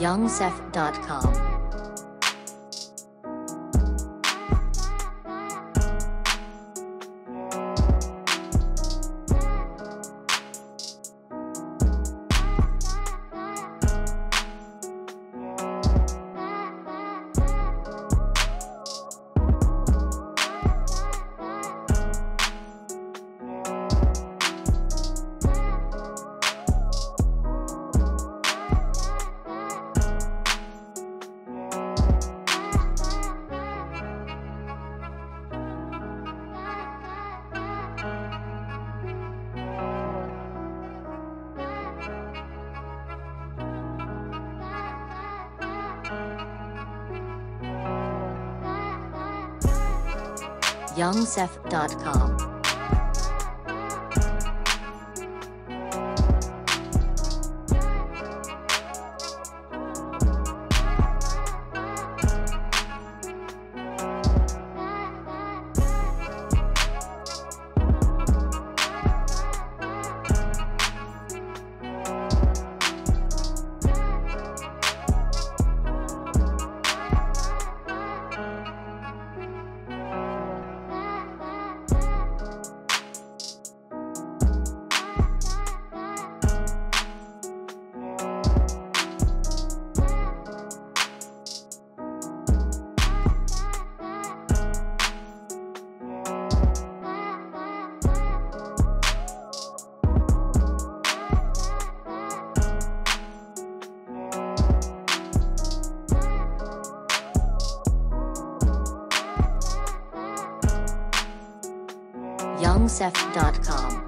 youngsef.com. youngsef.com. youngsef.com.